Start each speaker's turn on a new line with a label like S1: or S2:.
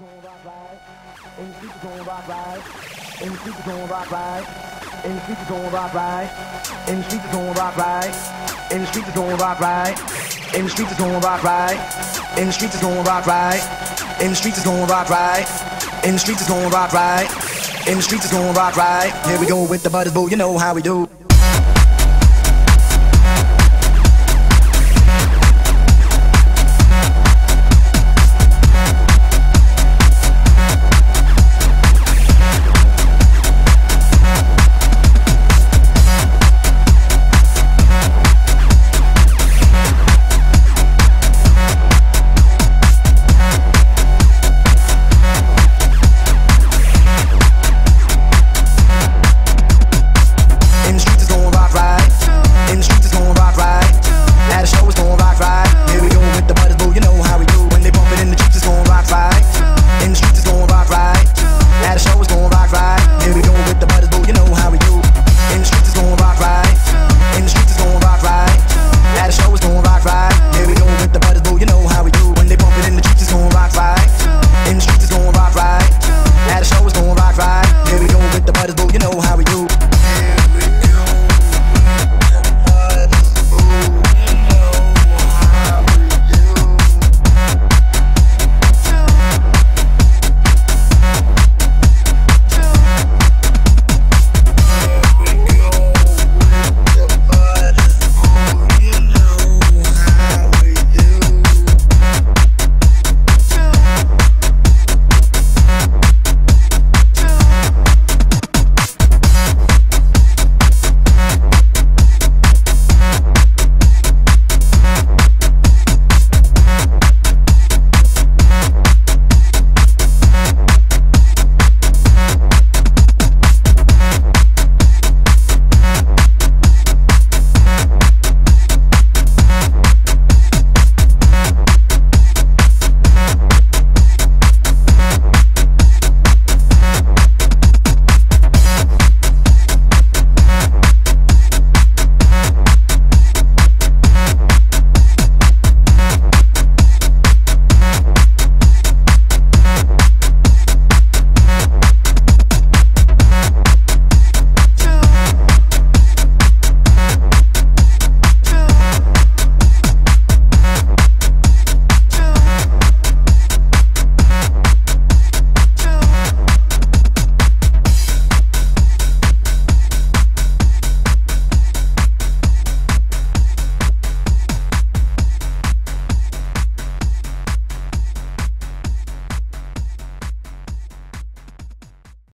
S1: rock right. In the streets gon' rock right. In the streets gon' rock right. In the streets gon' rock right. In the streets gon' rock right. In the streets gon' rock right. In the streets gon' rock right. In the streets gon' rock right. In the streets gon' rock right. In the streets it's rock right. The gon' rock right. Here we go with the butters, boo. You know how we do.